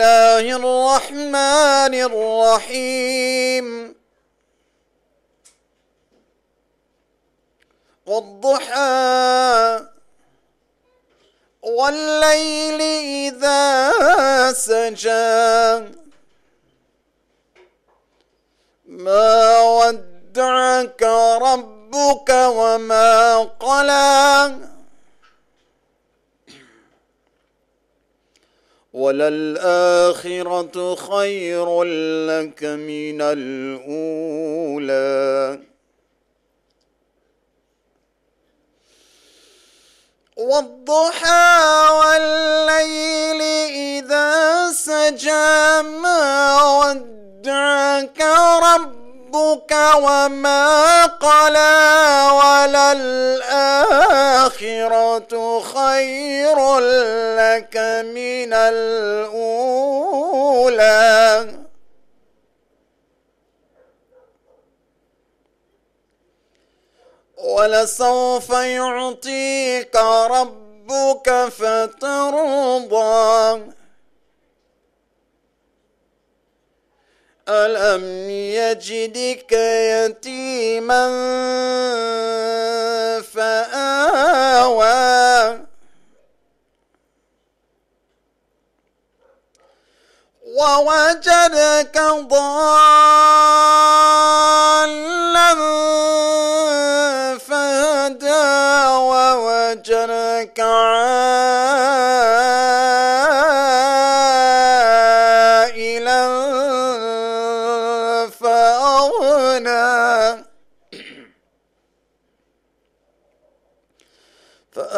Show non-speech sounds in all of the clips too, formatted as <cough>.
الله الرحمن الرحيم. والضحى والليل إذا سجى. ما ودعك ربك وما قلى. وللآخرة خير لك من الأولى. والضحى والليل إذا سجى ما ودعك ربك وما قلى وللآخرة خير لك من الأولى. ولسوف يعطيك ربك فترضى. ألم يجدك يتيما فآوى. ووجدك ضالا فهدى ووجدك عائلا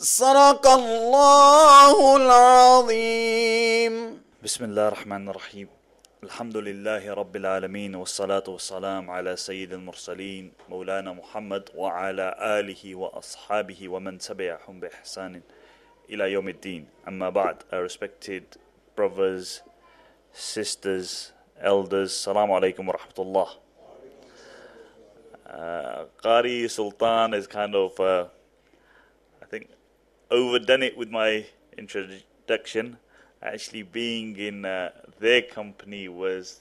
صدق الله العظيم. بسم الله الرحمن الرحيم الحمد لله رب العالمين والصلاة والسلام على سيد المرسلين مولانا محمد وعلى آله وأصحابه ومن تبعهم بإحسان إلى يوم الدين أما بعد our respected brothers sisters elders السلام عليكم ورحمة الله uh, Qari Sultan is kind of uh, I overdone it with my introduction actually being in uh, their company was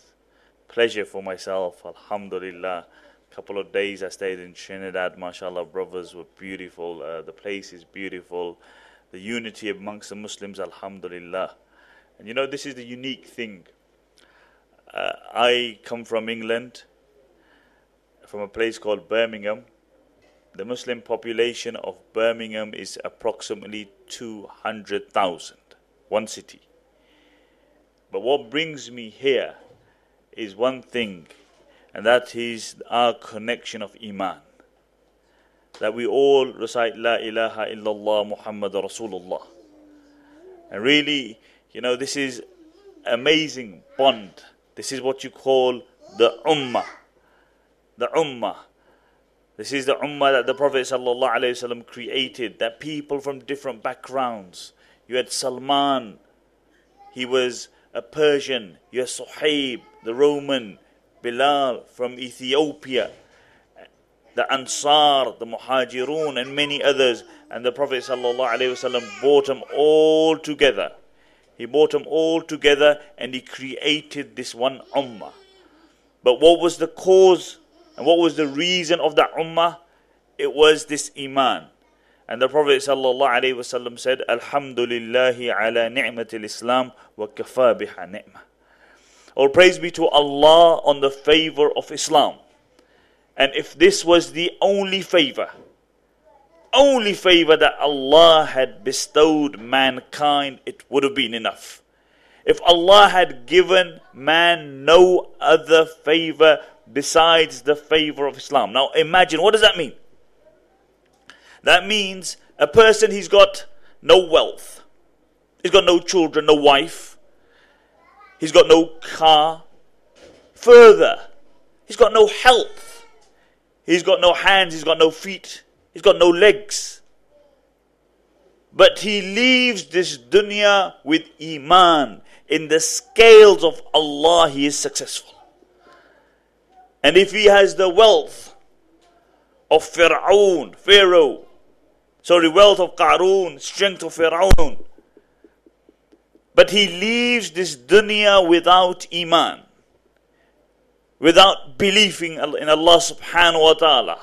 pleasure for myself alhamdulillah A couple of days I stayed in Trinidad. Mashallah, brothers were beautiful. Uh, the place is beautiful. The unity amongst the Muslims, Alhamdulillah. And you know, this is the unique thing. Uh, I come from England, from a place called Birmingham. The Muslim population of Birmingham is approximately 200,000, one city. But what brings me here is one thing, and that is our connection of Iman. That we all recite La ilaha illallah Muhammad Rasulullah. And really, you know, this is amazing bond. This is what you call the Ummah. The Ummah. This is the Ummah that the Prophet ﷺ created, that people from different backgrounds. You had Salman, he was a Persian. You had Suhaib, the Roman. Bilal from Ethiopia. The Ansar, the Muhajirun, and many others. And the Prophet ﷺ brought them all together. He brought them all together and he created this one ummah. But what was the cause and what was the reason of that ummah? It was this iman. And the Prophet ﷺ said, Alhamdulillahi ala ni'matil Islam wa kafa biha ni'mah. All praise be to Allah on the favor of Islam. And if this was the only favor, only favor that Allah had bestowed mankind, it would have been enough. If Allah had given man no other favor besides the favor of Islam. Now imagine, what does that mean? That means a person, he's got no wealth, he's got no children, no wife, he's got no car. Further, he's got no health, he's got no hands, he's got no feet, he's got no legs. But he leaves this dunya with iman. In the scales of Allah, he is successful. And if he has the wealth of Fir'aun, Pharaoh, sorry, wealth of Qarun, strength of Fir'aun, but he leaves this dunya without iman, without believing in Allah subhanahu wa ta'ala,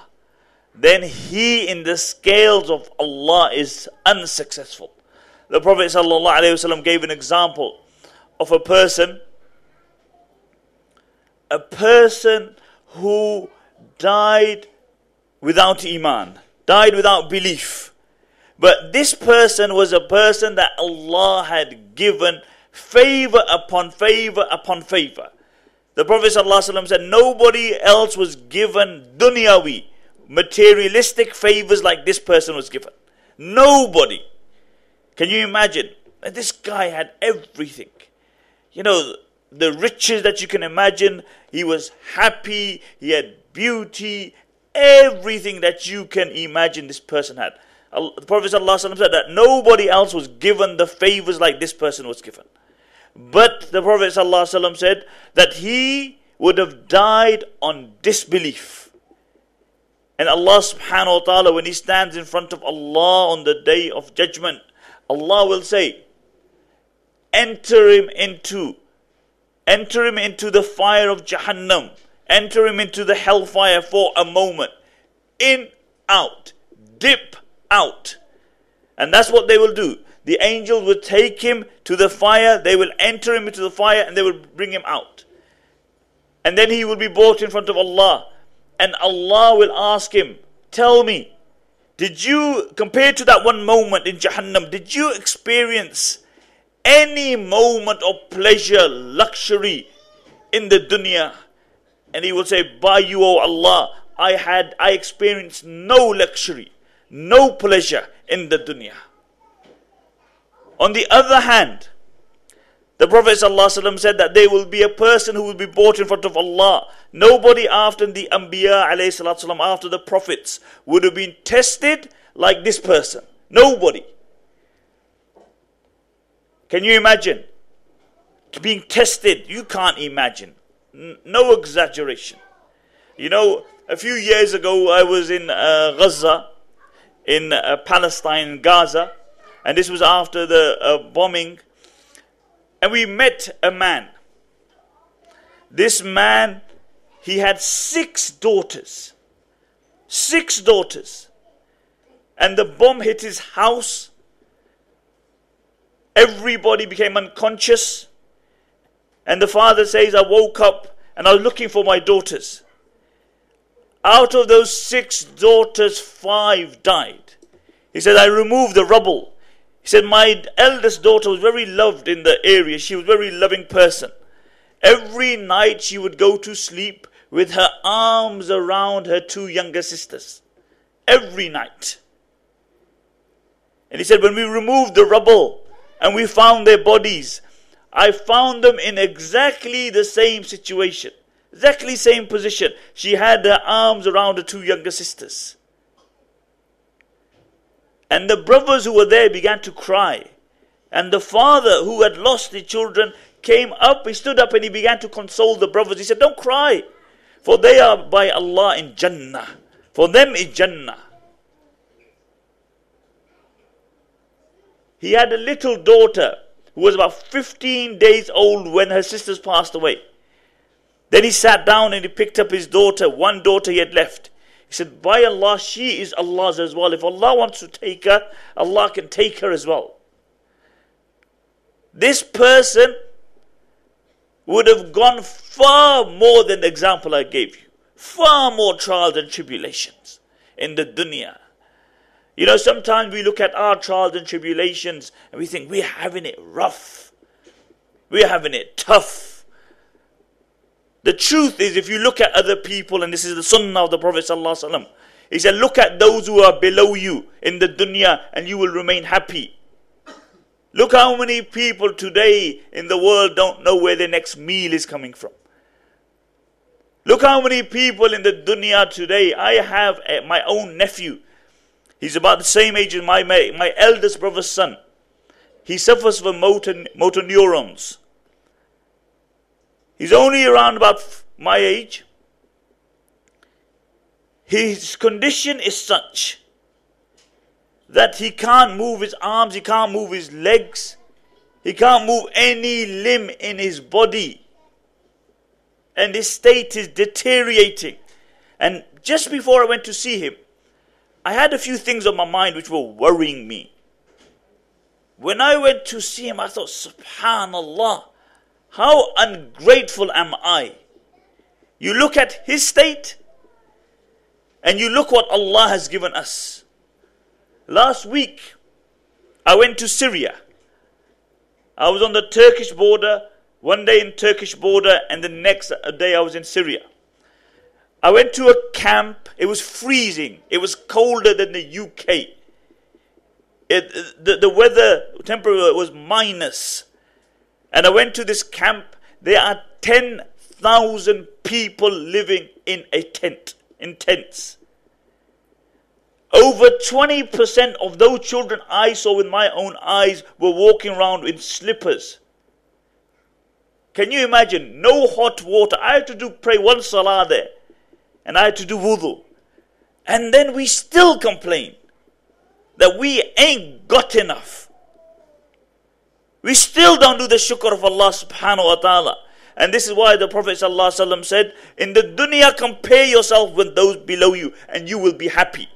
then he in the scales of Allah is unsuccessful. The Prophet ﷺ gave an example of a person, a person who died without Iman, died without belief. But this person was a person that Allah had given favor upon favor upon favor. The Prophet ﷺ said, Nobody else was given dunyawi, materialistic favors like this person was given. Nobody. Can you imagine? This guy had everything. You know, the riches that you can imagine. He was happy, he had beauty, everything that you can imagine this person had. The Prophet ﷺ said that nobody else was given the favors like this person was given. But the Prophet ﷺ said that he would have died on disbelief. And Allah subhanahu wa ta'ala, when he stands in front of Allah on the day of judgment, Allah will say, Enter him into enter him into the fire of Jahannam, enter him into the hellfire for a moment. In, out, dip out. And that's what they will do. The angels will take him to the fire, they will enter him into the fire, and they will bring him out. And then he will be brought in front of Allah. And Allah will ask him, Tell me, did you, compared to that one moment in Jahannam, did you experience any moment of pleasure, luxury in the dunya. And he will say, By you, O Allah, I had I experienced no luxury, no pleasure in the dunya. On the other hand, the Prophet ﷺ said that there will be a person who will be brought in front of Allah. Nobody after the Anbiya ﷺ, after the prophets, would have been tested like this person. Nobody. Can you imagine? Being tested, you can't imagine. No exaggeration. You know, a few years ago, I was in uh, Gaza, in uh, Palestine, Gaza, and this was after the uh, bombing. And we met a man. This man, he had six daughters. Six daughters. And the bomb hit his house. Everybody became unconscious. And the father says, I woke up and I was looking for my daughters. Out of those six daughters, five died. He said, I removed the rubble. He said, My eldest daughter was very loved in the area. She was a very loving person. Every night she would go to sleep with her arms around her two younger sisters. Every night. And he said, When we removed the rubble and we found their bodies, I found them in exactly the same situation, exactly same position. She had her arms around her two younger sisters. And the brothers who were there began to cry. And the father who had lost the children came up, he stood up and he began to console the brothers. He said, Don't cry, for they are by Allah in Jannah. For them is Jannah. He had a little daughter who was about 15 days old when her sisters passed away. Then he sat down and he picked up his daughter, one daughter he had left. He said, By Allah, she is Allah's as well. If Allah wants to take her, Allah can take her as well. This person would have gone far more than the example I gave you. Far more trials and tribulations in the dunya. You know, sometimes we look at our trials and tribulations and we think we're having it rough. We're having it tough. The truth is, if you look at other people, and this is the sunnah of the Prophet he said, Look at those who are below you in the dunya and you will remain happy. Look how many people today in the world don't know where their next meal is coming from. Look how many people in the dunya today. I have a, my own nephew He's about the same age as my, my eldest brother's son. He suffers from motor, motor neurons. He's only around about my age. His condition is such that he can't move his arms, he can't move his legs, he can't move any limb in his body. And his state is deteriorating. And just before I went to see him, I had a few things on my mind which were worrying me. When I went to see him, I thought, Subhanallah, how ungrateful am I? You look at his state and you look what Allah has given us. Last week, I went to Syria. I was on the Turkish border, one day in Turkish border, and the next day I was in Syria. I went to a camp. It was freezing. It was colder than the UK. It, the, the weather temperature was minus. And I went to this camp. There are 10,000 people living in a tent, in tents. Over 20% of those children I saw with my own eyes were walking around in slippers. Can you imagine? No hot water. I had to do pray one salah there and I had to do wudu. And then we still complain that we ain't got enough. We still don't do the shukr of Allah subhanahu wa ta'ala. And this is why the Prophet said, In the dunya, compare yourself with those below you, and you will be happy.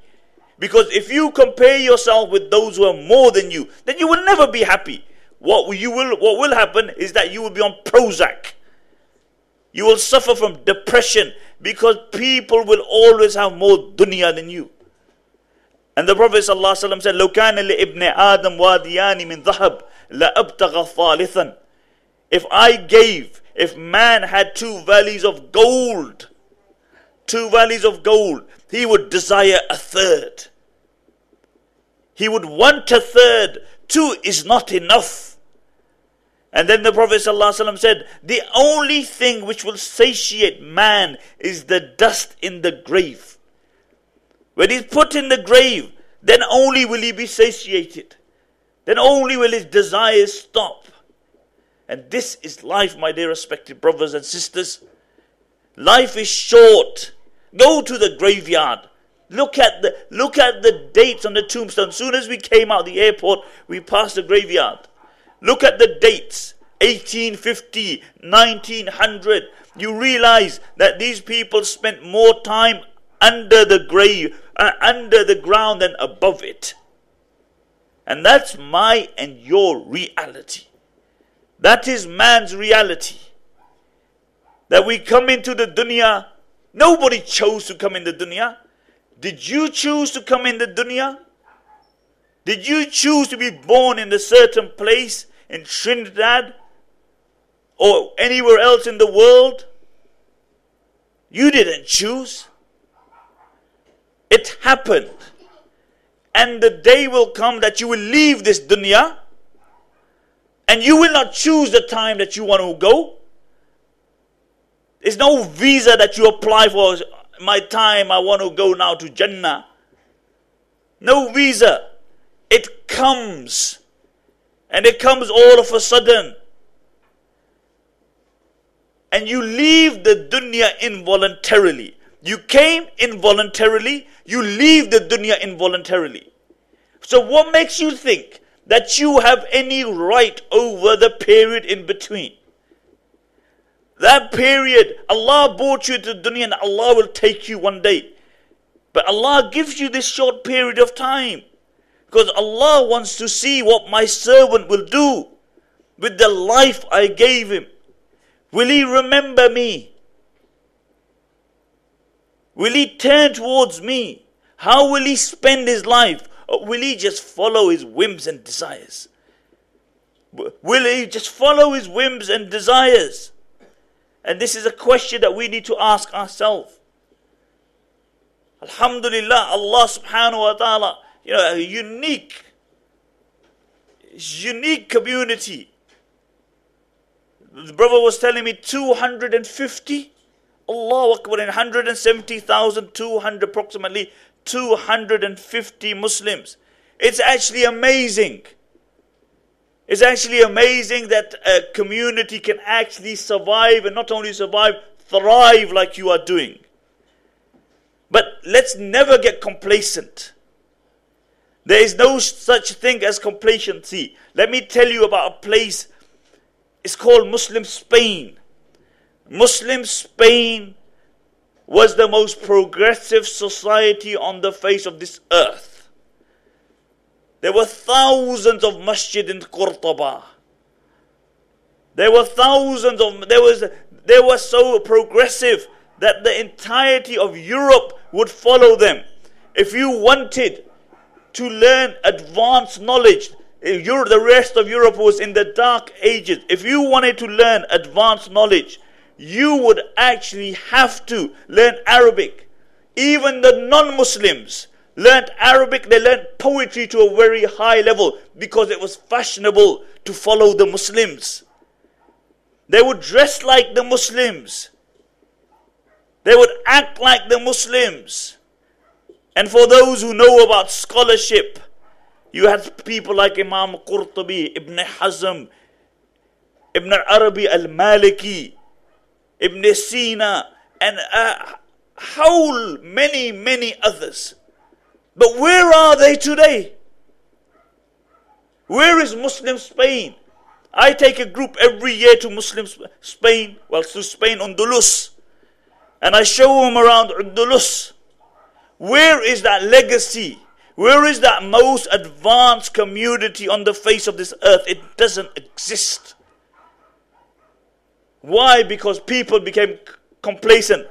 Because if you compare yourself with those who are more than you, then you will never be happy. What you will what will happen is that you will be on Prozac. You will suffer from depression because people will always have more dunya than you. And the Prophet ﷺ said, لو كان لابن آدم واديان من ذهب لأبتغى ثالثا If I gave, if man had two valleys of gold, two valleys of gold, he would desire a third. He would want a third. Two is not enough. And then the Prophet ﷺ said, The only thing which will satiate man is the dust in the grave. When he's put in the grave, then only will he be satiated. Then only will his desires stop. And this is life, my dear respected brothers and sisters. Life is short. Go to the graveyard. Look at the look at the dates on the tombstone. Soon as we came out the airport, we passed the graveyard. Look at the dates 1850, 1900. you realize that these people spent more time under the grave, uh, under the ground than above it. And that's my and your reality. That is man's reality. That we come into the dunya. Nobody chose to come in the dunya. Did you choose to come in the dunya? Did you choose to be born in a certain place in Trinidad or anywhere else in the world? You didn't choose. It happened. And the day will come that you will leave this dunya and you will not choose the time that you want to go. There's no visa that you apply for. My time, I want to go now to Jannah. No visa. It comes. And it comes all of a sudden. And you leave the dunya involuntarily. You came involuntarily, you leave the dunya involuntarily. So, what makes you think that you have any right over the period in between? That period, Allah brought you to dunya and Allah will take you one day. But Allah gives you this short period of time. Because Allah wants to see what my servant will do with the life I gave him. Will he remember me? Will he turn towards me? How will he spend his life? Or will he just follow his whims and desires? Will he just follow his whims and desires? And this is a question that we need to ask ourselves. Alhamdulillah, Allah subhanahu wa ta'ala, you know, a unique, unique community. The brother was telling me 250 Allah Akbar, in 170,200 approximately 250 Muslims. It's actually amazing. It's actually amazing that a community can actually survive and not only survive, thrive like you are doing. But let's never get complacent. There is no such thing as complacency. Let me tell you about a place. It's called Muslim Spain. Muslim Spain was the most progressive society on the face of this earth. There were thousands of masjid in Qurtaba. There were thousands of there was they were so progressive that the entirety of Europe would follow them. If you wanted to learn advanced knowledge, eh, Europe, the rest of Europe was in the dark ages. If you wanted to learn advanced knowledge, you would actually have to learn Arabic. Even the non Muslims learned Arabic, they learned poetry to a very high level because it was fashionable to follow the Muslims. They would dress like the Muslims, they would act like the Muslims. And for those who know about scholarship, you had people like Imam Qurtubi, Ibn Hazm, Ibn Arabi al Maliki, Ibn Sina, and a whole many, many others. But where are they today? Where is Muslim Spain? I take a group every year to Muslim Spain, well, to Spain, Andalus, and I show them around Andalus. Where is that legacy? Where is that most advanced community on the face of this earth? It doesn't exist. Why? Because people became complacent.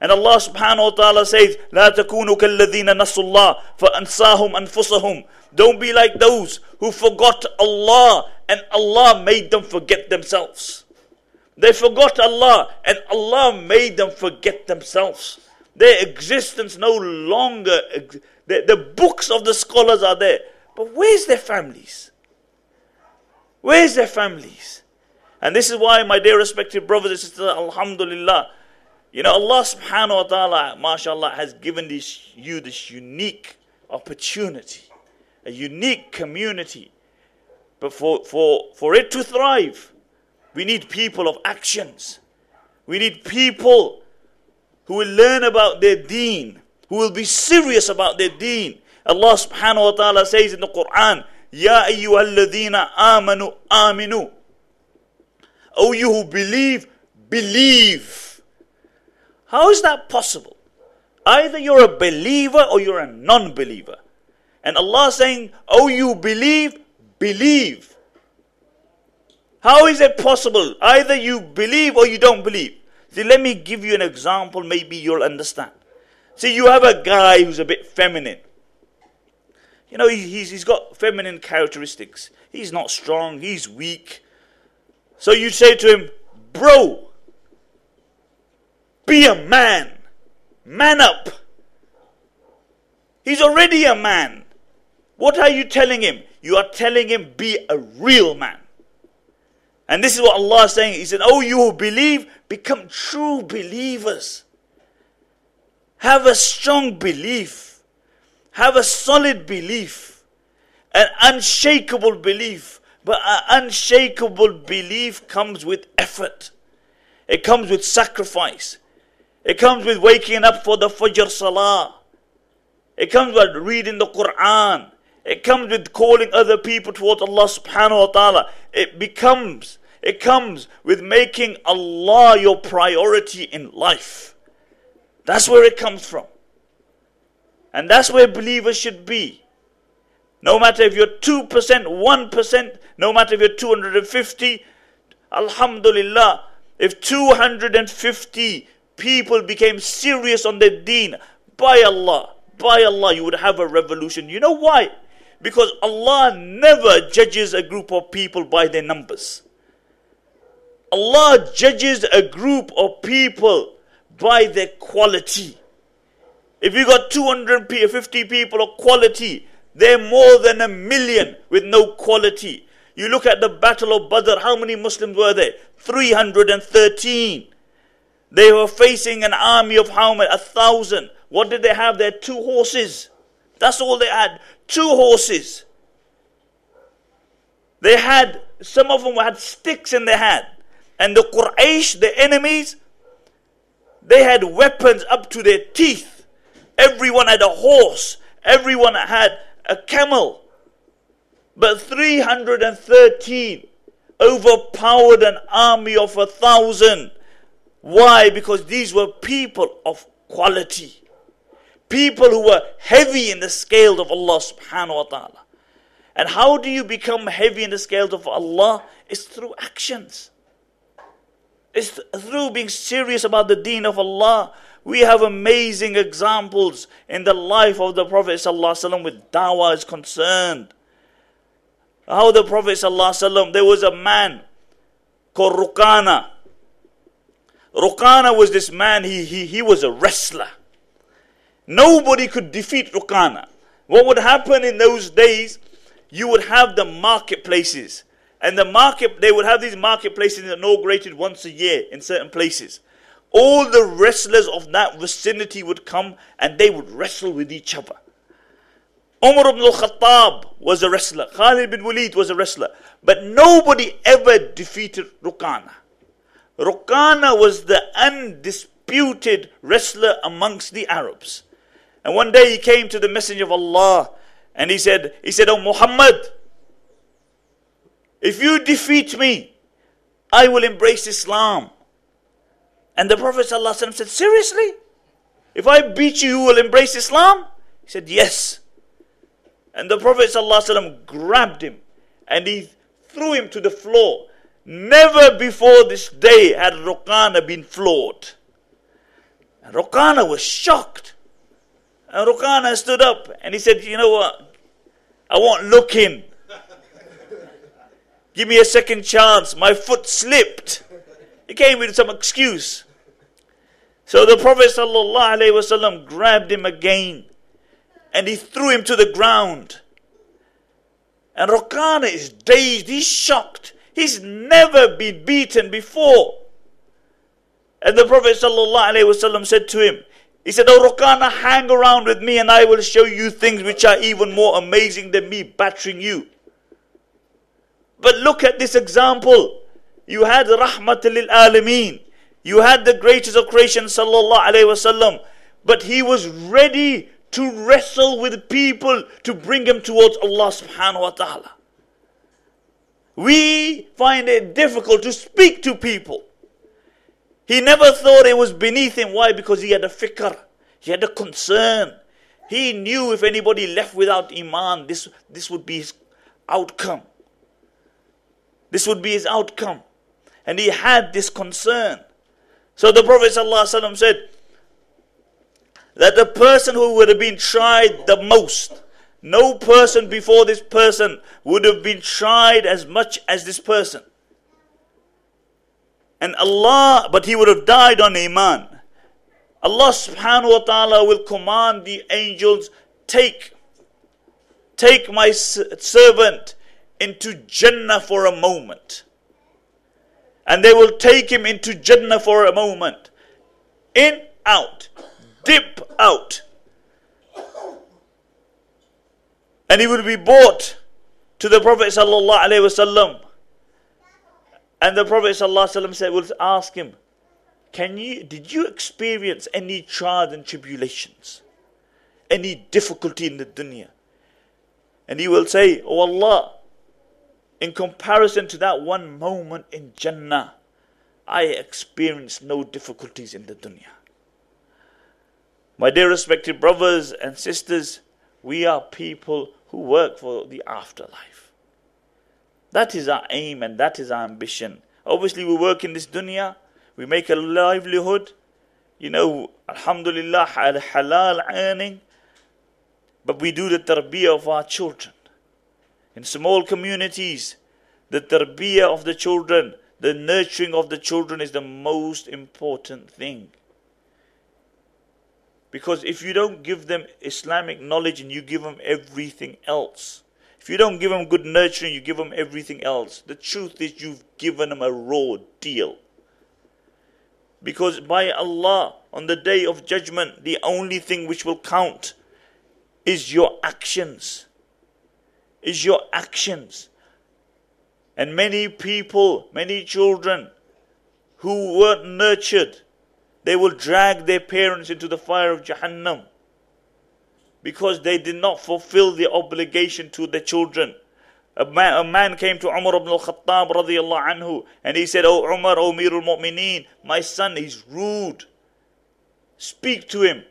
And Allah subhanahu wa ta'ala says, لا تكونوا كالذين نسوا الله فأنساهم أنفسهم. Don't be like those who forgot Allah and Allah made them forget themselves. They forgot Allah and Allah made them forget themselves. Their existence no longer, the, the books of the scholars are there. But where's their families? Where's their families? And this is why, my dear respected brothers and sisters, Alhamdulillah, you know, Allah subhanahu wa ta'ala, mashallah, has given this, you this unique opportunity, a unique community. But for, for, for it to thrive, we need people of actions. We need people who will learn about their deen, who will be serious about their deen. Allah subhanahu wa ta'ala says in the Quran, Ya ayyuhalladhina amanu aminu. O you who believe, believe. How is that possible? Either you're a believer or you're a non believer. And Allah saying, Oh, you believe, believe. How is it possible? Either you believe or you don't believe. See, let me give you an example, maybe you'll understand. See, you have a guy who's a bit feminine. You know, he's, he's got feminine characteristics. He's not strong, he's weak. So you say to him, Bro, be a man, man up. He's already a man. What are you telling him? You are telling him, Be a real man. And this is what Allah is saying. He said, Oh, you who believe, become true believers. Have a strong belief. Have a solid belief. An unshakable belief. But an unshakable belief comes with effort. It comes with sacrifice. It comes with waking up for the Fajr Salah. It comes with reading the Quran. It comes with calling other people towards Allah subhanahu wa ta'ala. It becomes, it comes with making Allah your priority in life. That's where it comes from. And that's where believers should be. No matter if you're 2%, 1%, no matter if you're 250, Alhamdulillah, if 250 people became serious on their deen, by Allah, by Allah, you would have a revolution. You know why? Because Allah never judges a group of people by their numbers. Allah judges a group of people by their quality. If you got 250 people of quality, they're more than a million with no quality. You look at the Battle of Badr, how many Muslims were there? 313. They were facing an army of how many? A thousand. What did they have? They had two horses. That's all they had. Two horses. They had, some of them had sticks in their hand. And the Quraysh, the enemies, they had weapons up to their teeth. Everyone had a horse. Everyone had a camel. But 313 overpowered an army of a thousand. Why? Because these were people of quality. People who were heavy in the scales of Allah subhanahu wa ta'ala. And how do you become heavy in the scales of Allah? It's through actions. It's through being serious about the deen of Allah. We have amazing examples in the life of the Prophet ﷺ with dawah is concerned. How the Prophet ﷺ, there was a man called Rukana. Rukana was this man, he, he, he was a wrestler. Nobody could defeat Rukana. What would happen in those days, you would have the marketplaces. And the market, they would have these marketplaces inaugurated once a year in certain places. All the wrestlers of that vicinity would come and they would wrestle with each other. Umar ibn al-Khattab was a wrestler. Khalid bin Walid was a wrestler. But nobody ever defeated Rukana. Rukana was the undisputed wrestler amongst the Arabs. And one day he came to the Messenger of Allah and he said, he said, Oh Muhammad, if you defeat me, I will embrace Islam. And the Prophet ﷺ said, Seriously? If I beat you, you will embrace Islam? He said, Yes. And the Prophet ﷺ grabbed him and he threw him to the floor. Never before this day had Rukana been floored. And Rukana was shocked. And Rukana stood up and he said, You know what? I won't look in. Give me a second chance. My foot slipped. He came with some excuse. So the Prophet ﷺ grabbed him again and he threw him to the ground. And Rukana is dazed, he's shocked. He's never been beaten before. And the Prophet ﷺ said to him, he said, Oh Rukana, hang around with me and I will show you things which are even more amazing than me battering you. But look at this example. You had Rahmat lil Alameen. You had the greatest of creation, sallallahu alayhi wasallam. But he was ready to wrestle with people to bring them towards Allah subhanahu wa ta'ala. We find it difficult to speak to people. He never thought it was beneath him. Why? Because he had a fikr. He had a concern. He knew if anybody left without iman, this, this would be his outcome. This would be his outcome. And he had this concern. So the Prophet ﷺ said that the person who would have been tried the most, no person before this person would have been tried as much as this person. And Allah, but he would have died on Iman. Allah subhanahu wa ta'ala will command the angels, take, take my servant into Jannah for a moment. And they will take him into Jannah for a moment. In, out, dip out. And he will be brought to the Prophet sallallahu. And the Prophet sallallahu said, will ask him, can you, did you experience any trials and tribulations? Any difficulty in the dunya? And he will say, Oh Allah, in comparison to that one moment in Jannah, I experienced no difficulties in the dunya. My dear respected brothers and sisters, we are people who work for the afterlife. That is our aim and that is our ambition. Obviously, we work in this dunya we make a livelihood, you know, alhamdulillah, halal earning, but we do the tarbiyah of our children. In small communities, the tarbiyah of the children, the nurturing of the children is the most important thing. Because if you don't give them Islamic knowledge and you give them everything else, if you don't give them good nurturing, you give them everything else. The truth is, you've given them a raw deal. Because by Allah, on the day of judgment, the only thing which will count is your actions. Is your actions. And many people, many children who weren't nurtured, they will drag their parents into the fire of Jahannam because they did not fulfill the obligation to their children. A man, a man came to Umar ibn al-Khattab radiallahu anhu and he said, Oh Umar, oh O Mirul Mu'mineen, my son, is rude. Speak to him.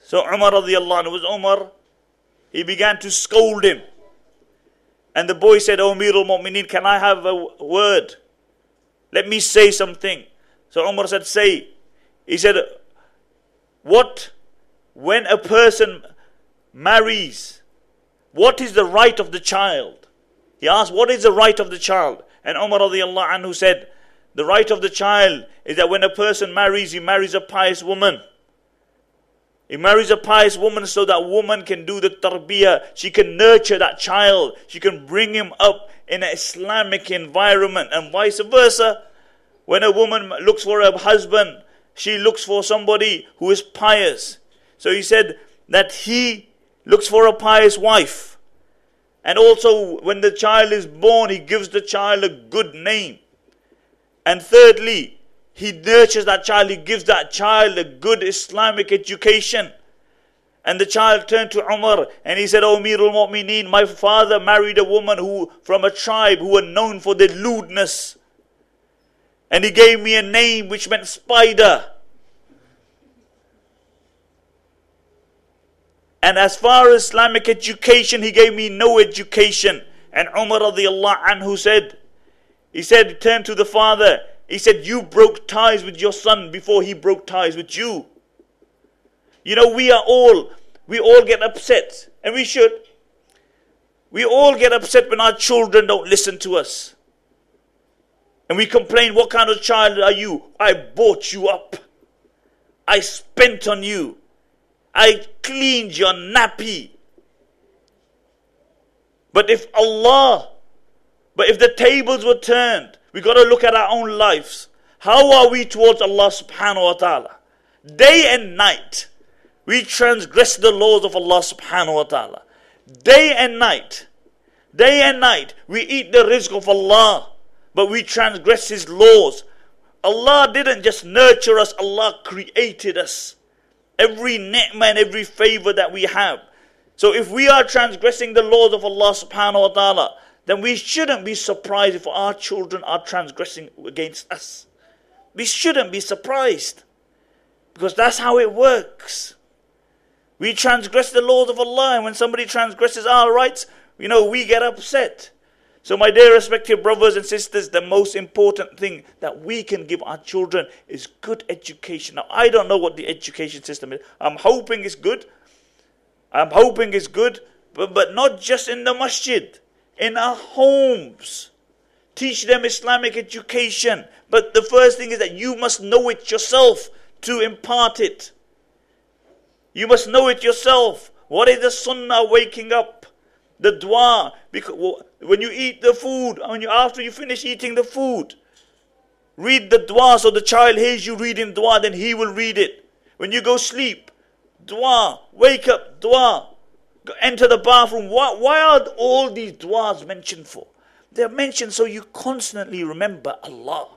So Umar radiallahu anhu was Umar. He began to scold him. And the boy said, Oh Mirul Mu'mineen, can I have a word? Let me say something. So Umar said, Say. He said, What? When a person marries what is the right of the child? He asked, What is the right of the child? And Umar anhu said, The right of the child is that when a person marries, he marries a pious woman. He marries a pious woman so that woman can do the tarbiyah. She can nurture that child. She can bring him up in an Islamic environment and vice versa. When a woman looks for a husband, she looks for somebody who is pious. So he said that he looks for a pious wife. And also, when the child is born, he gives the child a good name. And thirdly, he nurtures that child, he gives that child a good Islamic education. And the child turned to Umar and he said, oh, O Mirul Mu'mineen, my father married a woman who from a tribe who were known for their lewdness. And he gave me a name which meant spider. And as far as Islamic education, he gave me no education. And Umar radiallahu anhu said, he said, he turned to the father, he said, You broke ties with your son before he broke ties with you. You know, we are all, we all get upset, and we should. We all get upset when our children don't listen to us. And we complain, What kind of child are you? I bought you up. I spent on you. I cleaned your nappy. But if Allah, but if the tables were turned, we got to look at our own lives. How are we towards Allah subhanahu wa ta'ala? Day and night, we transgress the laws of Allah subhanahu wa ta'ala. Day and night, day and night, we eat the rizq of Allah, but we transgress His laws. Allah didn't just nurture us, Allah created us every ni'mah and every favor that we have. So if we are transgressing the laws of Allah subhanahu wa ta'ala, then we shouldn't be surprised if our children are transgressing against us. we shouldn't be surprised because that's how it works. We transgress the laws of Allah, and when somebody transgresses our rights, you know, we get upset. So, my dear respected brothers and sisters, the most important thing that we can give our children is good education. Now, I don't know what the education system is. I'm hoping it's good. I'm hoping it's good, but, but not just in the masjid, in our homes. Teach them Islamic education. But the first thing is that you must know it yourself to impart it. You must know it yourself. What is the sunnah waking up? The dua. Because when you eat the food, when you after you finish eating the food, read the dua so the child hears you reading dua, then he will read it. When you go sleep, dua. Wake up, dua. Enter the bathroom. Why, why are all these duas mentioned for? They're mentioned so you constantly remember Allah.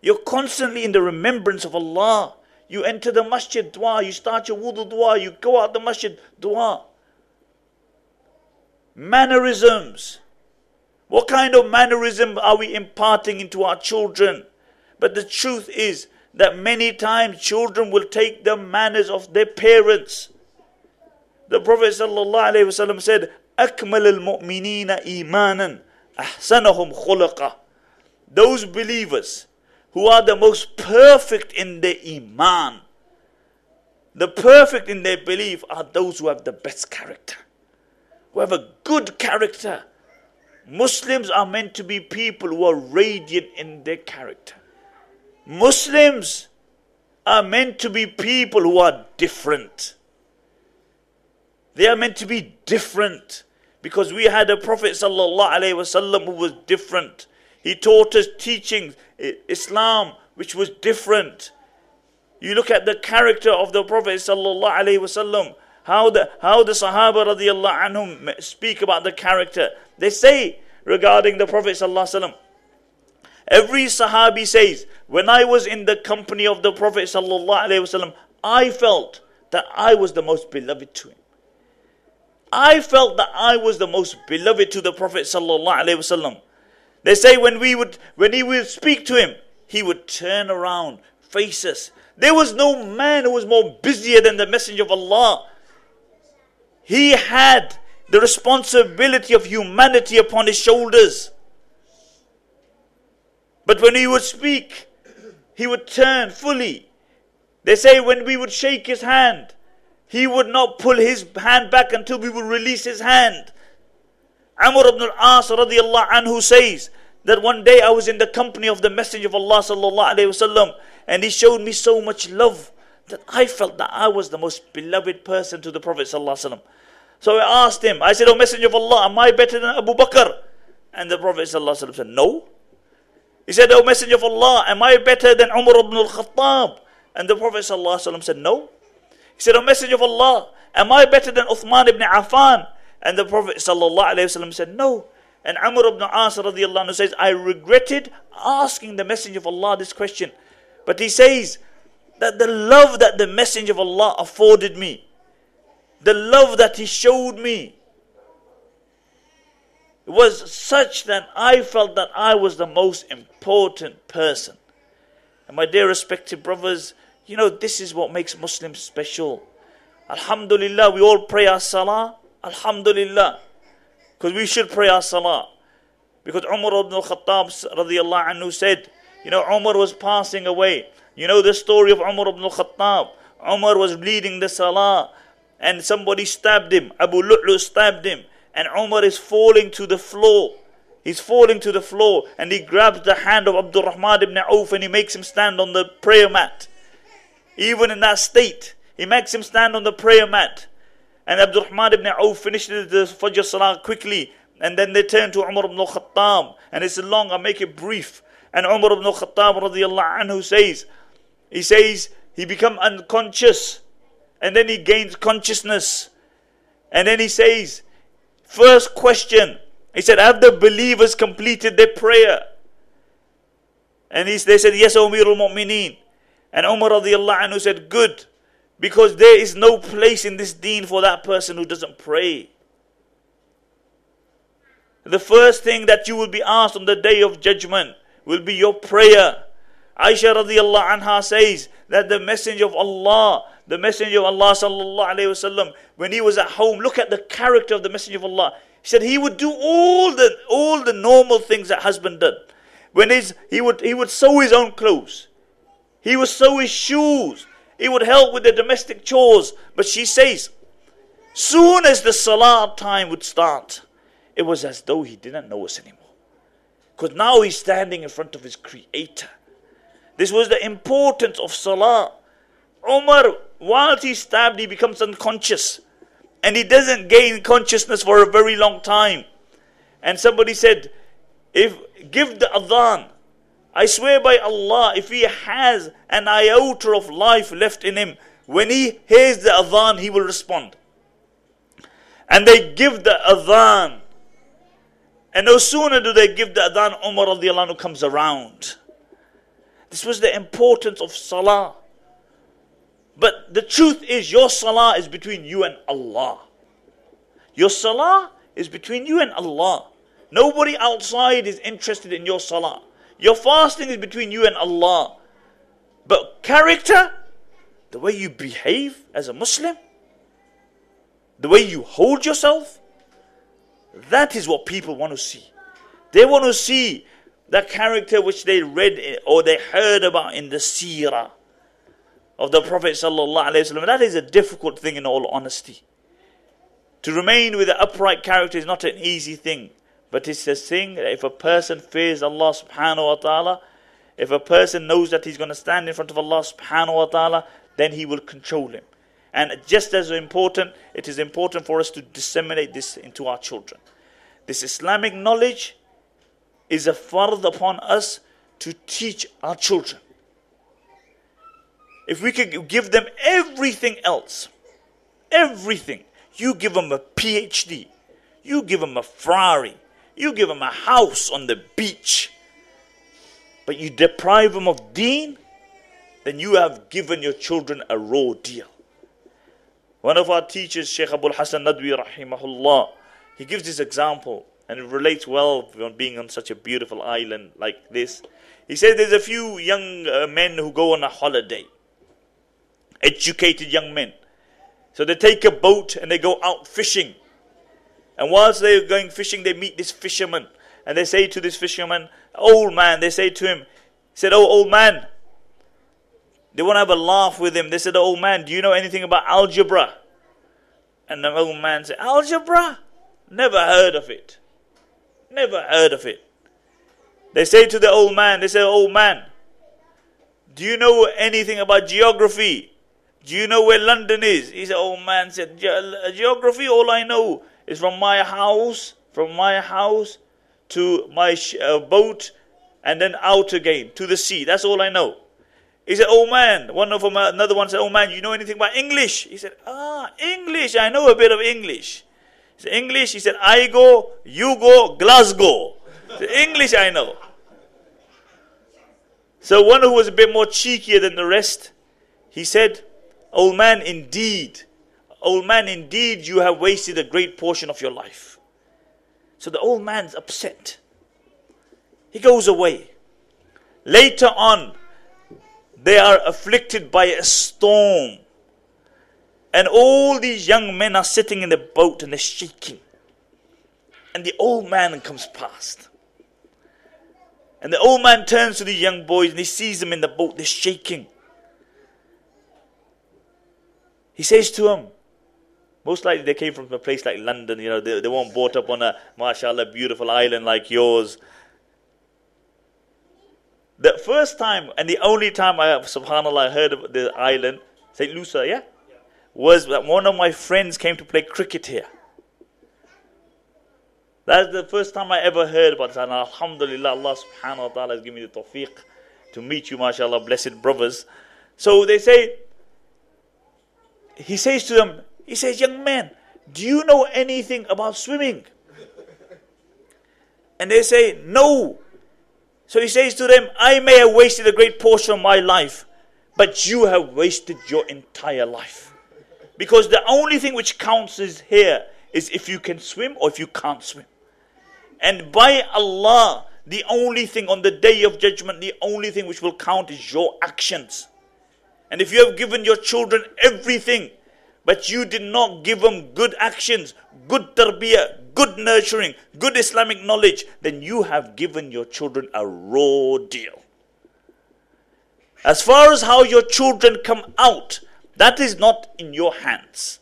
You're constantly in the remembrance of Allah. You enter the masjid, dua. You start your wudu, dua. You go out the masjid, dua. Mannerisms. What kind of mannerism are we imparting into our children? But the truth is that many times children will take the manners of their parents. The Prophet ﷺ said, أكمل المؤمنين إيمانا أحسنهم خلقا Those believers who are the most perfect in their iman. The perfect in their belief are those who have the best character, who have a good character. Muslims are meant to be people who are radiant in their character. Muslims are meant to be people who are different. They are meant to be different because we had a Prophet ﷺ who was different. He taught us teachings, Islam, which was different. You look at the character of the Prophet ﷺ, how the, how the Sahaba radiallahu anhum speak about the character. They say regarding the Prophet ﷺ, every Sahabi says, when I was in the company of the Prophet ﷺ, I felt that I was the most beloved to him. I felt that I was the most beloved to the Prophet ﷺ. They say when we would when he would speak to him, he would turn around, face us. There was no man who was more busier than the Messenger of Allah. He had the responsibility of humanity upon his shoulders. But when he would speak, he would turn fully. They say when we would shake his hand, he would not pull his hand back until we would release his hand. Amr ibn al-As radiallahu anhu says that one day I was in the company of the Messenger of Allah sallallahu wasallam and he showed me so much love that I felt that I was the most beloved person to the Prophet sallallahu wasallam. So I asked him, I said, O Messenger of Allah, am I better than Abu Bakr? And the Prophet sallallahu wasallam said, no. He said, O Messenger of Allah, am I better than Umar ibn al-Khattab? And the Prophet sallallahu wasallam said, no. Said, O Messenger of Allah, am I better than Uthman ibn Affan? And the Prophet said, No. And Amr ibn As radiallahu says, I regretted asking the Messenger of Allah this question. But he says that the love that the Messenger of Allah afforded me, the love that he showed me, was such that I felt that I was the most important person. And my dear respected brothers, you know, this is what makes Muslims special. Alhamdulillah, we all pray our salah. Alhamdulillah. Because we should pray our salah. Because Umar ibn al-Khattab radiallahu anhu said, you know, Umar was passing away. You know the story of Umar ibn al-Khattab. Umar was leading the salah and somebody stabbed him. Abu Lu'lu stabbed him. And Umar is falling to the floor. He's falling to the floor and he grabs the hand of Abdul Rahman ibn Auf and he makes him stand on the prayer mat. Even in that state, he makes him stand on the prayer mat. And Abdurrahman ibn Auf finished the Fajr Salah quickly. And then they turn to Umar ibn al-Khattab. And it's long, I'll make it brief. And Umar ibn al-Khattab radiallahu anhu says, he says, he become unconscious. And then he gains consciousness. And then he says, first question, he said, have the believers completed their prayer? And he, they said, yes, Amir al-Mu'mineen. And Umar anhu said, good. Because there is no place in this deen for that person who doesn't pray. The first thing that you will be asked on the day of judgment will be your prayer. Aisha radiallahu anha says that the Messenger of Allah, the Messenger of Allah sallallahu alayhi wasallam, when he was at home, look at the character of the Messenger of Allah. He said he would do all the all the normal things that husband did. When he's, he would he would sew his own clothes, he would sew his shoes, he would help with the domestic chores. But she says, soon as the salah time would start, it was as though he didn't know us anymore. Because now he's standing in front of his creator. This was the importance of salah. Umar, whilst he's stabbed, he becomes unconscious. And he doesn't gain consciousness for a very long time. And somebody said, if give the adhan, I swear by Allah, if he has an iota of life left in him, when he hears the adhan, he will respond. And they give the adhan. And no sooner do they give the adhan, Umar anhu comes around. This was the importance of salah. But the truth is, your salah is between you and Allah. Your salah is between you and Allah. Nobody outside is interested in your salah. Your fasting is between you and Allah. But character, the way you behave as a Muslim, the way you hold yourself, that is what people want to see. They want to see the character which they read or they heard about in the seerah of the Prophet. That is a difficult thing in all honesty. To remain with an upright character is not an easy thing. But it's a thing that if a person fears Allah subhanahu wa ta'ala, if a person knows that he's going to stand in front of Allah subhanahu wa ta'ala, then he will control him. And just as important, it is important for us to disseminate this into our children. This Islamic knowledge is a fard upon us to teach our children. If we could give them everything else, everything, you give them a PhD, you give them a Ferrari, you give them a house on the beach, but you deprive them of deen, then you have given your children a raw deal. One of our teachers, Sheikh Abul Hassan Nadwi, rahimahullah, he gives this example, and it relates well on being on such a beautiful island like this. He says there's a few young uh, men who go on a holiday, educated young men. So they take a boat and they go out fishing. And whilst they're going fishing, they meet this fisherman. And they say to this fisherman, old man, they say to him, said, Oh, old man. They want to have a laugh with him. They said, oh, Old man, do you know anything about algebra? And the old man said, Algebra? Never heard of it. Never heard of it. They say to the old man, they say, Old man, do you know anything about geography? Do you know where London is? He said, Old man said, Geography, all I know is from my house, from my house to my sh- uh, boat, and then out again to the sea. That's all I know. He said, "Oh man." One of them, another one said, "Oh man, you know anything about English?" He said, "Ah, English. I know a bit of English." He said, "English." He said, "I go, you go, Glasgow." Said, English, I know. So one who was a bit more cheekier than the rest, he said, "Old man, indeed." Old man, indeed, you have wasted a great portion of your life. So the old man's upset. He goes away. Later on, they are afflicted by a storm. And all these young men are sitting in the boat and they're shaking. And the old man comes past. And the old man turns to the young boys and he sees them in the boat, they're shaking. He says to them, most likely they came from a place like London, you know, they, they weren't brought up on a, mashallah, beautiful island like yours. The first time and the only time I, subhanAllah, heard of the island, St. Lucia, yeah? Was that one of my friends came to play cricket here. That's the first time I ever heard about it. And Alhamdulillah, Allah subhanahu wa ta'ala has given me the tawfiq to meet you, mashallah, blessed brothers. So they say, he says to them, he says, Young man, do you know anything about swimming? And they say, No. So he says to them, I may have wasted a great portion of my life, but you have wasted your entire life. Because the only thing which counts is here is if you can swim or if you can't swim. And by Allah, the only thing on the day of judgment, the only thing which will count is your actions. And if you have given your children everything, but you did not give them good actions, good tarbiyah, good nurturing, good Islamic knowledge, then you have given your children a raw deal. As far as how your children come out, that is not in your hands.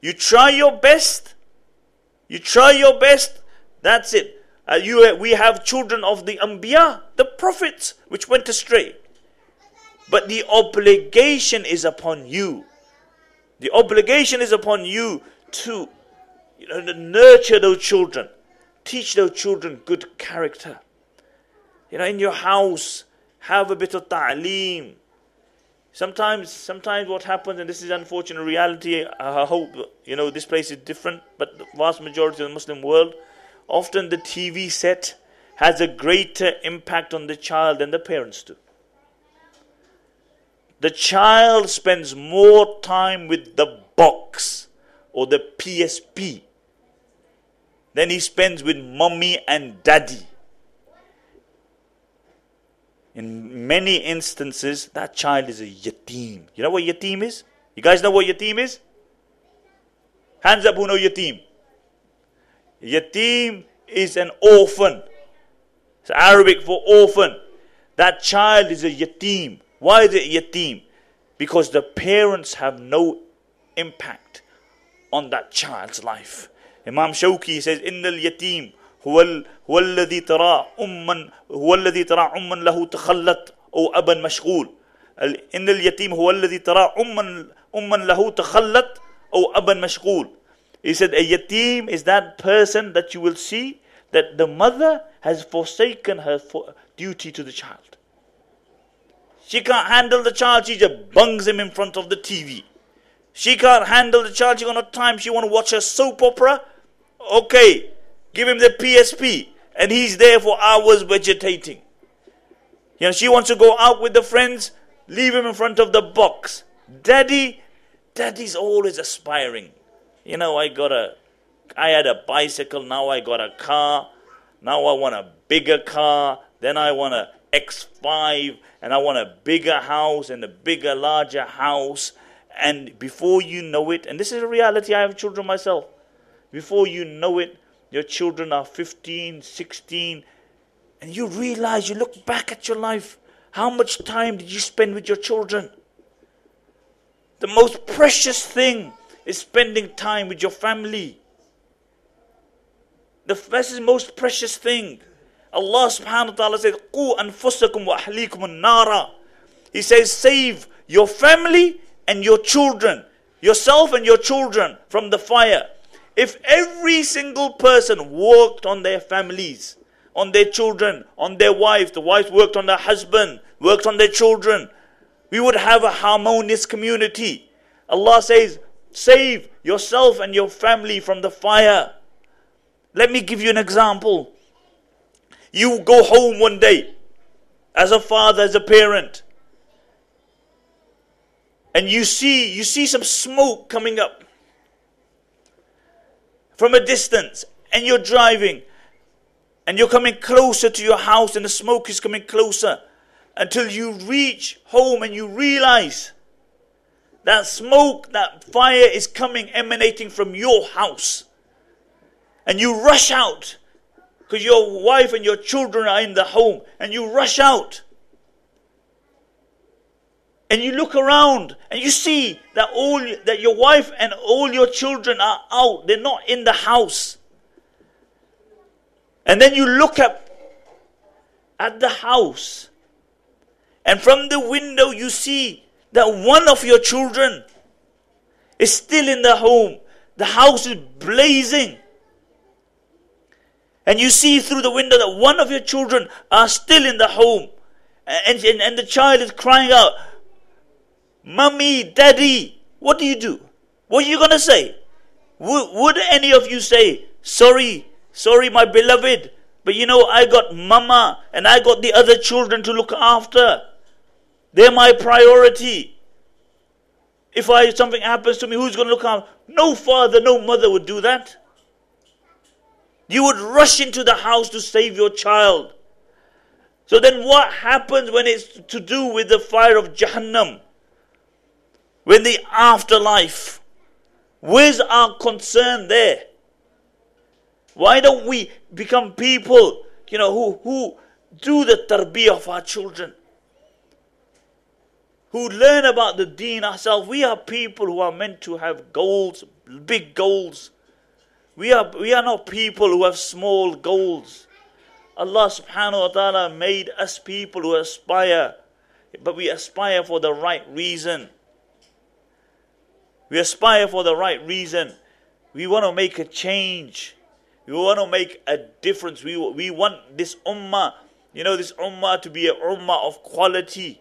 You try your best. You try your best. That's it. Uh, you, we have children of the Anbiya, the prophets, which went astray. But the obligation is upon you. The obligation is upon you to you know, nurture those children, teach those children good character. You know, in your house, have a bit of ta'aleem. Sometimes, sometimes what happens, and this is unfortunate reality. I hope you know this place is different, but the vast majority of the Muslim world, often the TV set has a greater impact on the child than the parents do. The child spends more time with the box or the PSP than he spends with mommy and daddy. In many instances, that child is a yatim. You know what yatim is? You guys know what yatim is? Hands up who know yatim. Yatim is an orphan. It's Arabic for orphan. That child is a yatim. Why is it yatim? Because the parents have no impact on that child's life. Imam Shawki says, إن اليتيم هو هو الذي ترى أما هو الذي ترى أما له تخلت أو أبا مشغول إن اليتيم هو الذي ترى أما أما له تخلت أو أبا مشغول He said a yatim is that person that you will see that the mother has forsaken her duty to the child. she can't handle the child, she just bungs him in front of the TV. She can't handle the child, she got no time, she want to watch a soap opera. Okay, Give him the PSP, and he's there for hours vegetating. You know, she wants to go out with the friends, leave him in front of the box. Daddy, daddy's always aspiring. You know, I got a, I had a bicycle, now I got a car. Now I want a bigger car. Then I want a X5, and I want a bigger house and a bigger, larger house. And before you know it, and this is a reality, I have children myself. Before you know it, your children are 15, 16, and you realize, you look back at your life, how much time did you spend with your children? The most precious thing is spending time with your family. The is the most precious thing. Allah subhanahu wa ta'ala says, Qu anfusakum wa ahlikum nara. He says, save your family and your children, yourself and your children from the fire. If every single person worked on their families, on their children, on their wives, the wives worked on their husband, worked on their children, we would have a harmonious community. Allah says, save yourself and your family from the fire. Let me give you an example. You go home one day as a father, as a parent, and you see you see some smoke coming up from a distance and you're driving and you're coming closer to your house and the smoke is coming closer until you reach home and you realize that smoke, that fire is coming, emanating from your house. And you rush out because your wife and your children are in the home and you rush out. And you look around and you see that all that your wife and all your children are out. They're not in the house. And then you look up at the house and from the window you see that one of your children is still in the home. The house is blazing and you see through the window that one of your children are still in the home and, and, and the child is crying out Mummy, Daddy, what do you do? What are you going to say? Would, would any of you say, Sorry, sorry, my beloved, but you know, I got Mama and I got the other children to look after. They're my priority. If I something happens to me, who's going to look after? No father, no mother would do that. You would rush into the house to save your child. So then what happens when it's to do with the fire of Jahannam? When the afterlife? Where's our concern there? Why don't we become people, you know, who, who do the tarbiyah of our children? Who learn about the deen ourselves. We are people who are meant to have goals, big goals. We are, we are not people who have small goals. Allah subhanahu wa ta'ala made us people who aspire, but we aspire for the right reason. We aspire for the right reason. We want to make a change. We want to make a difference. We, we want this ummah, you know, this ummah to be an ummah of quality.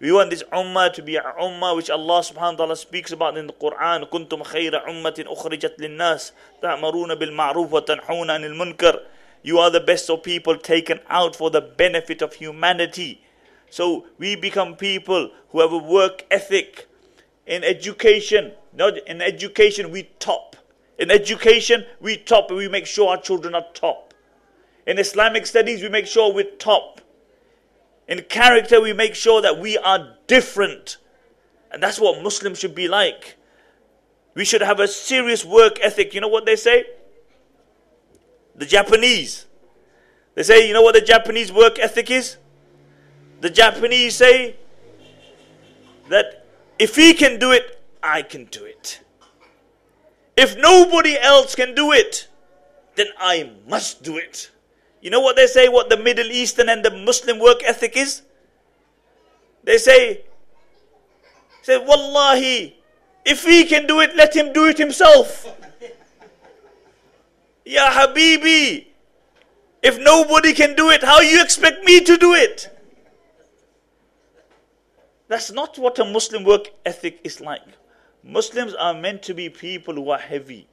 We want this ummah to be an ummah which Allah subhanahu wa ta'ala speaks about in the Quran. كنتم خير أمة أخرجت للناس تأمرون بالمعروف وتنحون عن المنكر. You are the best of people taken out for the benefit of humanity. So we become people who have a work ethic. In education, not in education we top. In education we top. We make sure our children are top. In Islamic studies we make sure we're top. In character we make sure that we are different. And that's what Muslims should be like. We should have a serious work ethic. You know what they say? The Japanese. They say, you know what the Japanese work ethic is? The Japanese say that if he can do it, I can do it. If nobody else can do it, then I must do it. You know what they say, what the Middle Eastern and the Muslim work ethic is? They say, say, Wallahi, if he can do it, let him do it himself. Ya Habibi, if nobody can do it, how you expect me to do it? That's not what a Muslim work ethic is like. Muslims are meant to be people who are heavy.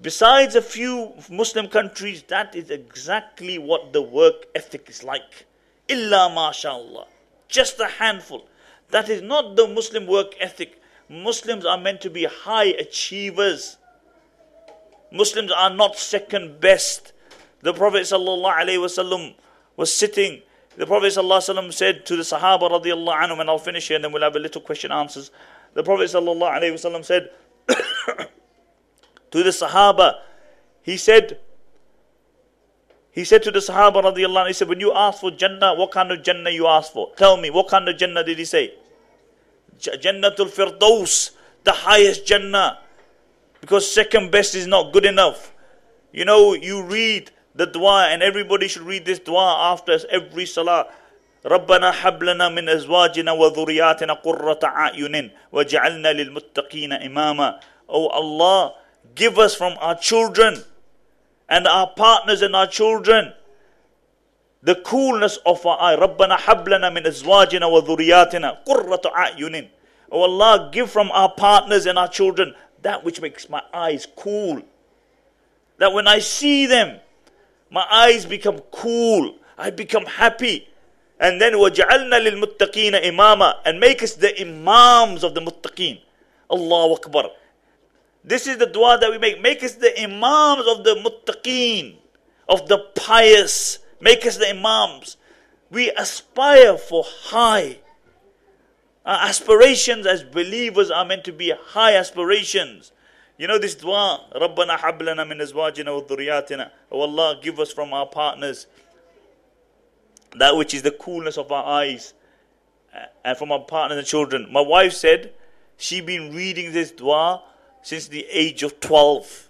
Besides a few Muslim countries, that is exactly what the work ethic is like. Illa mashallah. Just a handful. That is not the Muslim work ethic. Muslims are meant to be high achievers. Muslims are not second best. The Prophet ﷺ was sitting. The Prophet ﷺ said to the Sahaba radiallahu anhum, and I'll finish here and then we'll have a little question answers. The Prophet ﷺ said <coughs> to the Sahaba, he said, he said to the Sahaba radiallahu anhu, he said, when you ask for Jannah, what kind of Jannah you ask for? Tell me, what kind of Jannah did he say? Jannatul Firdaus, the highest Jannah. Because second best is not good enough. You know, you read the dua, and everybody should read this dua after every salah. ربنا هب لنا من ازواجنا وذرياتنا قرة اعين وجعلنا للمتقين اماما Oh Allah, give us from our children and our partners and our children the coolness of our eye. ربنا هب لنا من ازواجنا وذرياتنا قرة اعين Oh Allah, give from our partners and our children that which makes my eyes cool. That when I see them, my eyes become cool. I become happy. And then وَجَعَلْنَا لِلْمُتَّقِينَ imama And make us the imams of the muttaqeen. Allahu Akbar. This is the dua that we make. Make us the imams of the muttaqeen, of the pious. Make us the imams. We aspire for high. Our aspirations as believers are meant to be high aspirations. You know this dua, رَبَّنَا حَبْ لَنَا مِنْ أَزْوَاجِنَا وَذُرِّيَّاتِنَا Oh Allah, give us from our partners that which is the coolness of our eyes uh, and from our partners and children. My wife said she been reading this dua since the age of 12.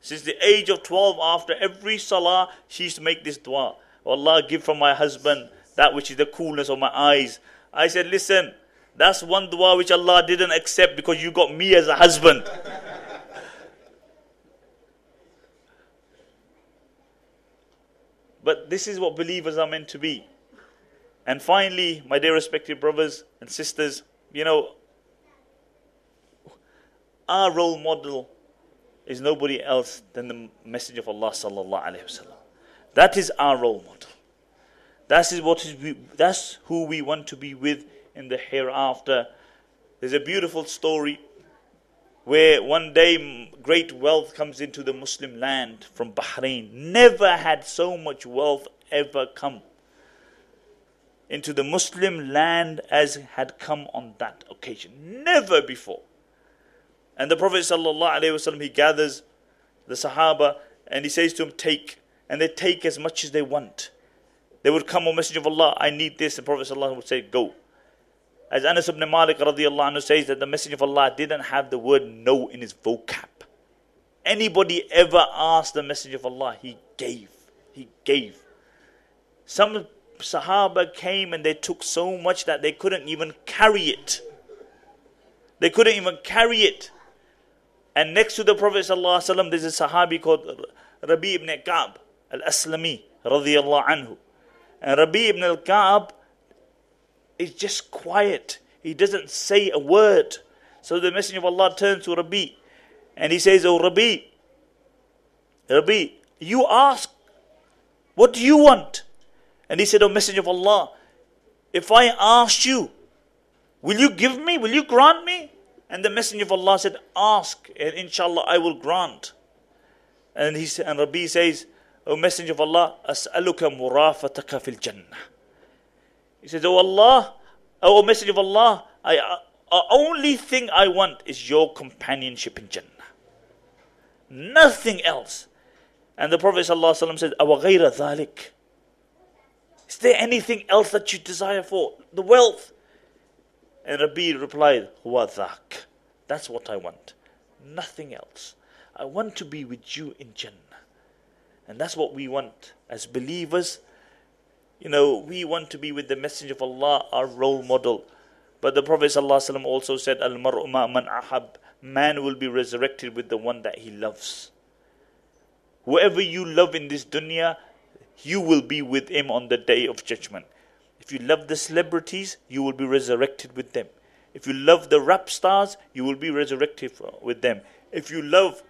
Since the age of 12, after every salah, she used to make this dua. Allah, give from my husband that which is the coolness of my eyes. I said, listen, that's one dua which Allah didn't accept because you got me as a husband. but this is what believers are meant to be. And finally, my dear respected brothers and sisters, you know, our role model is nobody else than the Messenger of Allah sallallahu alaihi wasallam. That is our role model. That is what is we, that's who we want to be with in the hereafter. There's a beautiful story where one day great wealth comes into the Muslim land from Bahrain. Never had so much wealth ever come into the Muslim land as had come on that occasion. Never before. And the Prophet ﷺ, he gathers the Sahaba and he says to them, Take. And they take as much as they want. They would come, O Messenger of Allah, I need this. The Prophet ﷺ would say, Go. As Anas ibn Malik anhu says that the Messenger of Allah didn't have the word no in his vocab. Anybody ever asked the Messenger of Allah, he gave. He gave. Some Sahaba came and they took so much that they couldn't even carry it. They couldn't even carry it. And next to the Prophet ﷺ, there's a Sahabi called Rabi ibn Ka'b al-Aslami radiallahu anhu. And Rabi ibn al-Ka'b is just quiet. He doesn't say a word. So the Messenger of Allah turns to Rabi and he says, Oh Rabi, Rabi, you ask, what do you want? And he said, Oh Messenger of Allah, if I asked you, will you give me? Will you grant me? And the Messenger of Allah said, Ask, and inshallah I will grant. And he and Rabi says, O Messenger of Allah, As'aluka murafataka fil Jannah. He says, O Allah, O Messenger of Allah, I, uh, only thing I want is your companionship in Jannah. Nothing else. And the Prophet ﷺ said, Awa ghayra dhalik. Is there anything else that you desire for? The wealth. And Rabi replied, Huwa dhak. That's what I want. Nothing else. I want to be with you in Jannah. And that's what we want as believers. You know, we want to be with the Messenger of Allah, our role model. But the Prophet ﷺ also said, Al mar'u man ahab. Man will be resurrected with the one that he loves. Whoever you love in this dunya, you will be with him on the day of judgment. If you love the celebrities, you will be resurrected with them. If you love the rap stars, you will be resurrected with them. If you love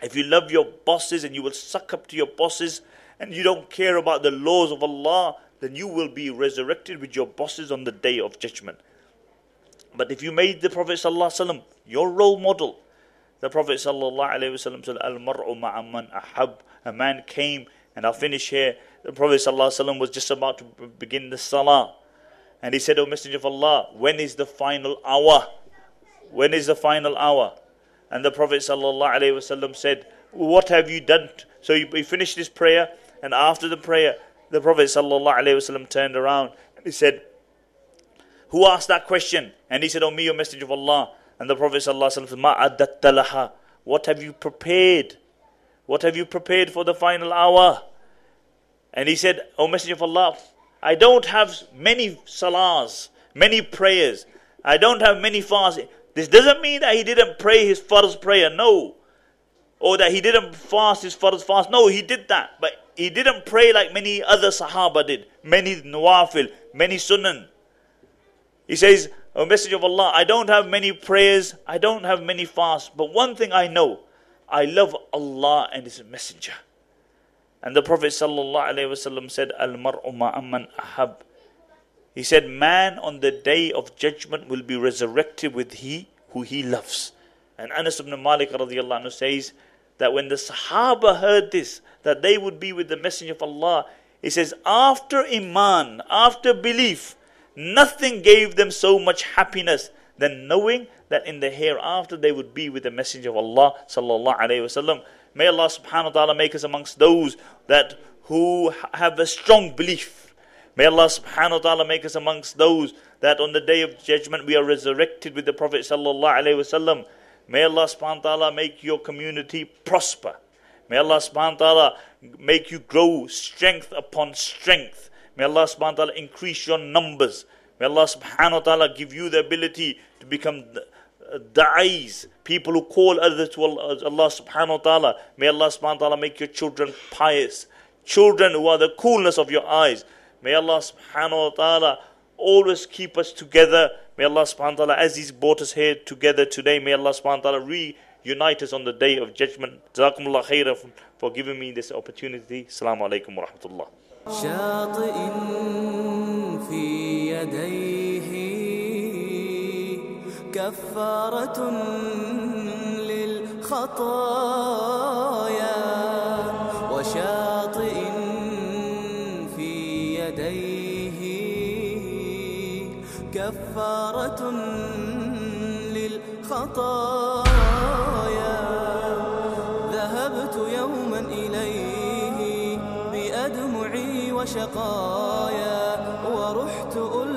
if you love your bosses and you will suck up to your bosses and you don't care about the laws of Allah, then you will be resurrected with your bosses on the day of judgment. But if you made the Prophet ﷺ your role model, the Prophet ﷺ said, Al mar'u ma'aman ahab. A man came, and I'll finish here. The Prophet ﷺ was just about to begin the salah. And he said, O Messenger of Allah, when is the final hour? When is the final hour? And the Prophet ﷺ said, What have you done? So he finished his prayer, and after the prayer, the Prophet ﷺ turned around and he said, Who asked that question? And he said, Oh, me, your messenger of Allah. And the Prophet ﷺ said, Ma What have you prepared? What have you prepared for the final hour? And he said, O Messenger of Allah, I don't have many salahs, many prayers. I don't have many fasts. This doesn't mean that he didn't pray his farz prayer, no. Or that he didn't fast his farz fast. No, he did that. But he didn't pray like many other Sahaba did. Many nawafil, many sunan. He says, O Messenger of Allah, I don't have many prayers, I don't have many fasts, but one thing I know, I love Allah and His Messenger. And the Prophet ﷺ said, Al mar'u ma'amman ahab. He said, Man on the day of judgment will be resurrected with he who he loves. And Anas ibn Malik radiallahu says that when the Sahaba heard this, that they would be with the Messenger of Allah, he says, after Iman, after belief, nothing gave them so much happiness than knowing that in the hereafter they would be with the Messenger of Allah sallallahu wasallam. May Allah subhanahu wa ta'ala make us amongst those that who have a strong belief May Allah subhanahu wa ta'ala make us amongst those that on the day of judgment we are resurrected with the Prophet sallallahu alaihi wasallam. May Allah subhanahu wa ta'ala make your community prosper. May Allah subhanahu wa ta'ala make you grow strength upon strength. May Allah subhanahu wa ta'ala increase your numbers. May Allah subhanahu wa ta'ala give you the ability to become da'is, people who call others to uh, Allah subhanahu wa ta'ala. May Allah subhanahu wa ta'ala make your children pious. Children who are the coolness of your eyes. May Allah subhanahu wa ta'ala always keep us together. May Allah subhanahu wa ta'ala, as He's brought us here together today, may Allah subhanahu wa ta'ala reunite us on the day of judgment. Jazakumullah khairah for giving me this opportunity. Assalamu alaikum wa rahmatullah. كفارة للخطايا وشاطئ في يديه كفارة للخطايا. ذهبت يوما إليه بأدمعي وشقايا ورحت ألقى